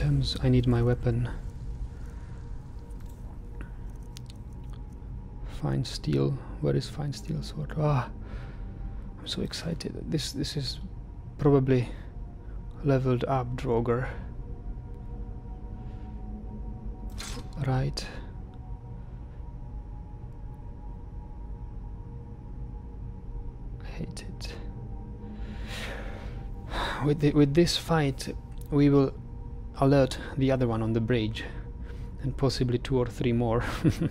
items. I need my weapon. Fine steel. Where is fine steel sword? Ah, I'm so excited. This this is probably leveled up Draugr. Right. Hate it. With the, with this fight, we will alert the other one on the bridge, and possibly two or three more.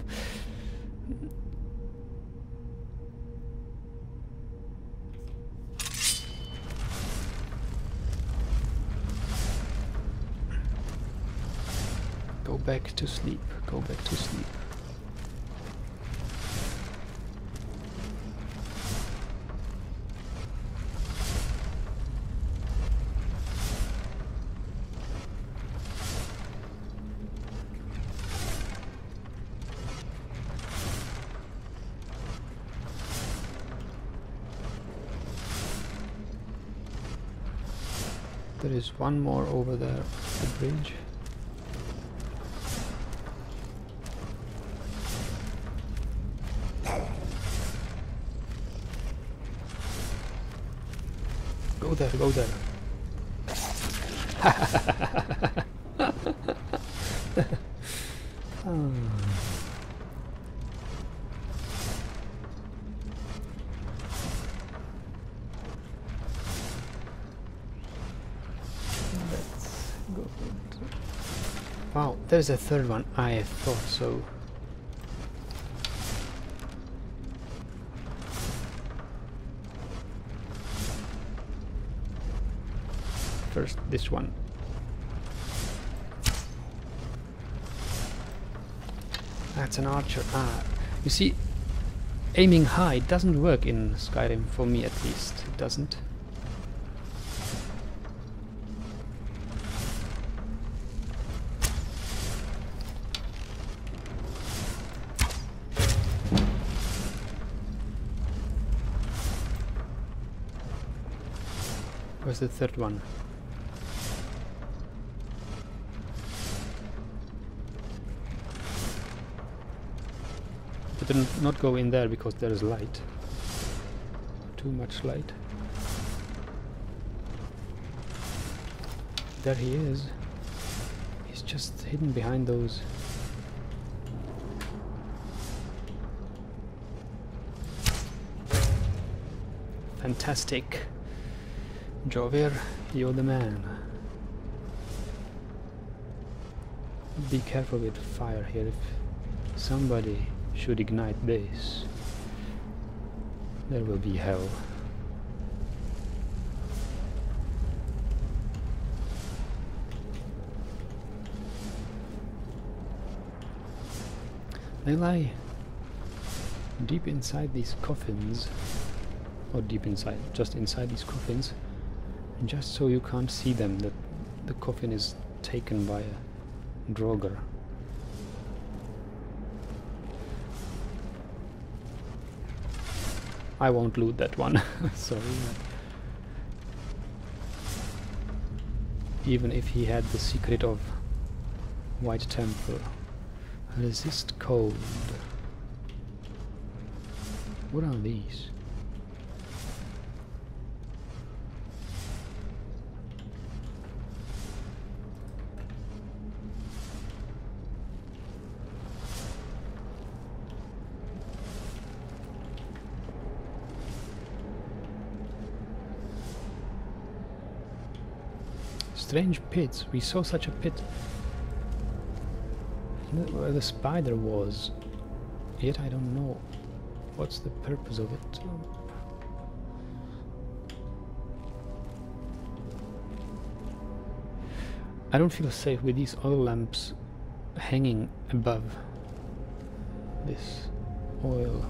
Go back to sleep. Go back to sleep. One more over there, the bridge. Go there, go there. Wow, there's a third one. I thought so. First, this one. That's an archer. Ah, you see, aiming high doesn't work in Skyrim, for me at least. It doesn't. The third one? Better not go in there because there is light. Too much light. There he is. He's just hidden behind those. Fantastic. Jo'Virr, you're the man. Be careful with fire here. If somebody should ignite this, there will be hell. They lie deep inside these coffins, or deep inside, just inside these coffins, and just so you can't see them, that the coffin is taken by a Draugr. I won't loot that one, sorry. Even if he had the secret of White Temple. Resist cold. What are these? Strange pits. We saw such a pit where the spider was. Yet I don't know what's the purpose of it. I don't feel safe with these oil lamps hanging above this oil.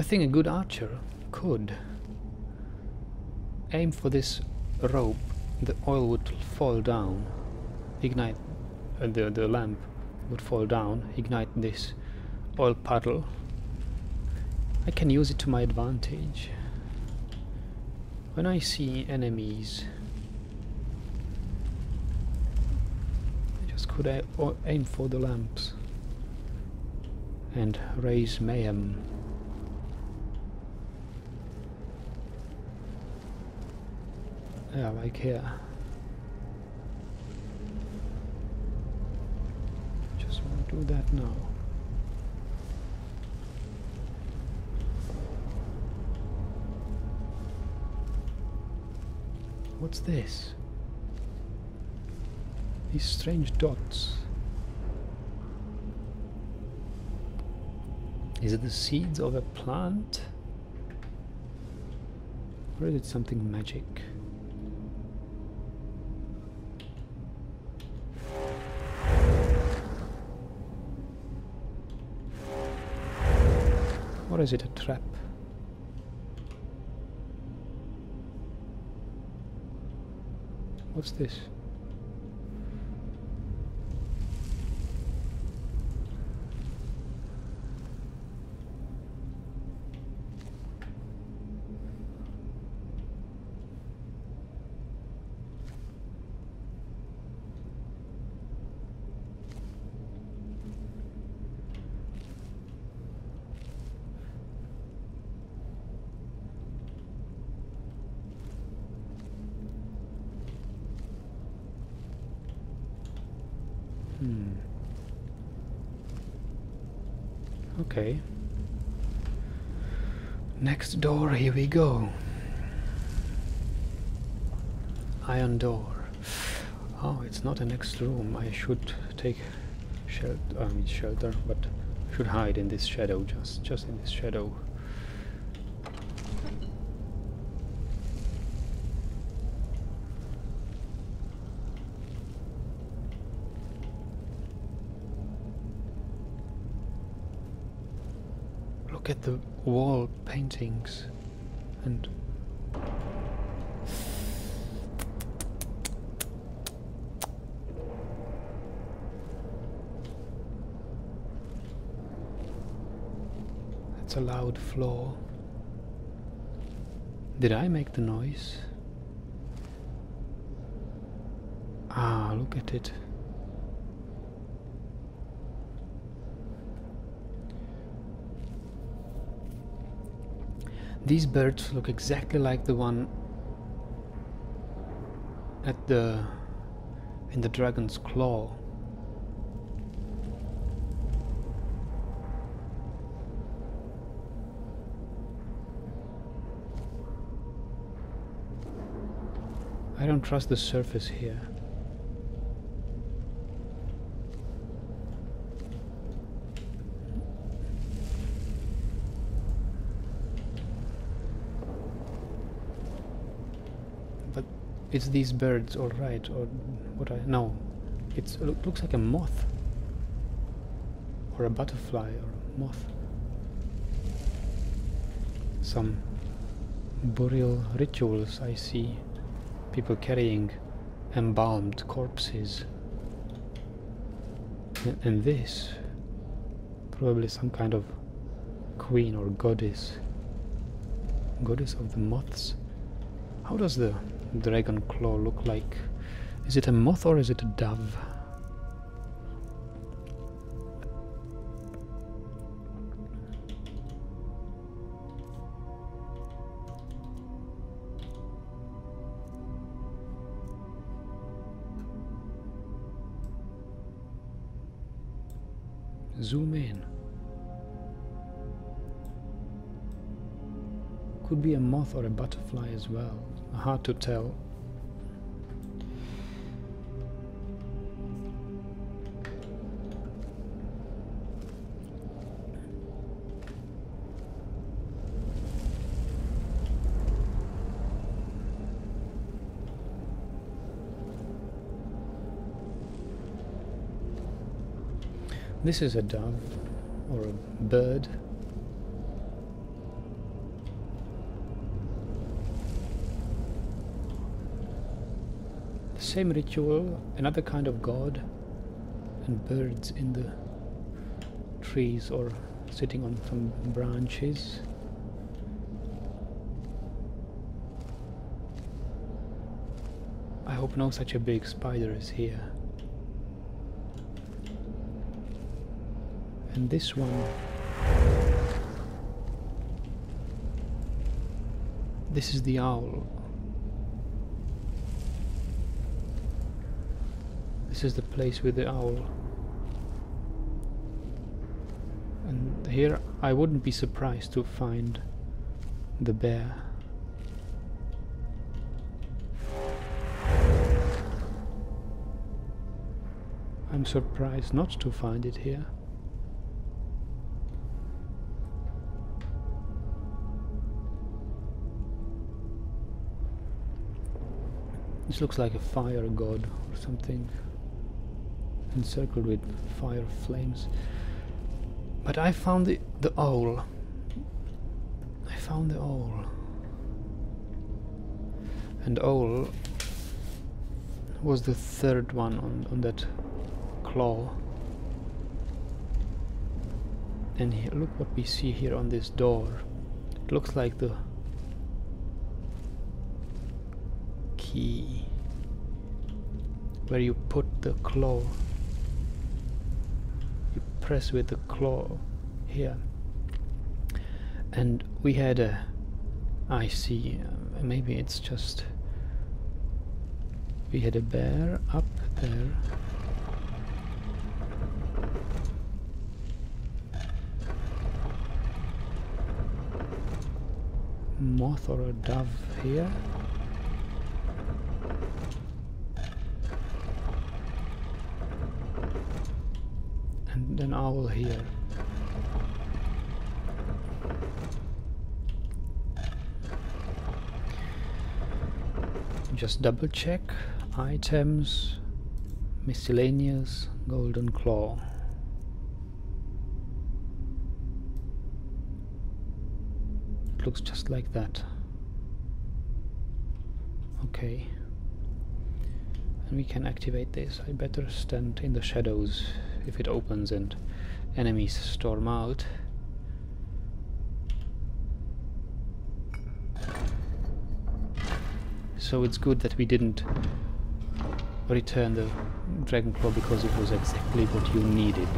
I think a good archer could aim for this rope, the oil would fall down, ignite, uh, the, the lamp would fall down, ignite this oil puddle. I can use it to my advantage. When I see enemies, I just could aim for the lamps and raise mayhem. Yeah, like here. Just want to do that now. What's this? These strange dots. Is it the seeds of a plant? Or is it something magic? Or is it a trap? What's this? Okay. Next door, here we go. Iron door. Oh, it's not a next room. I should take shelter, I mean shelter, but should hide in this shadow, just, just in this shadow. Look at the wall paintings and That's a loud floor. Did I make the noise? Ah, look at it. These birds look exactly like the one at the in the dragon's claw. I don't trust the surface here. It's these birds, all right, or what I no, it looks like a moth or a butterfly or a moth. Some burial rituals I see. People carrying embalmed corpses. And, and this, probably some kind of queen or goddess. Goddess of the moths. How does the dragon claw look like? Is it a moth or is it a dove? Zoom in. Could be a moth or a butterfly as well hard to tell. This is a dove or a bird. Same ritual, another kind of god, and birds in the trees or sitting on some branches. I hope no such a big spider is here. And this one This is the owl. This is the place with the owl. And here I wouldn't be surprised to find the bear. I'm surprised not to find it here. This looks like a fire god or something encircled with fire flames. But I found the, the owl. I found the owl. And owl was the third one on, on that claw. And look what we see here on this door. It looks like the key where you put the claw press with the claw here. And we had a I see uh, maybe it's just we had a bear up there. Moth or a dove here an owl here. Just double check. Items. Miscellaneous. Golden claw. It looks just like that. Okay. And we can activate this. I better stand in the shadows if it opens and enemies storm out. So it's good that we didn't return the Dragon Claw because it was exactly what you needed.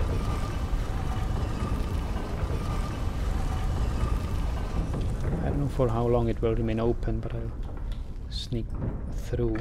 I don't know for how long it will remain open, but I'll sneak through.